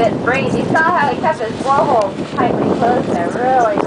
Bit its. You saw how he kept his blowhole tightly closed there. Really.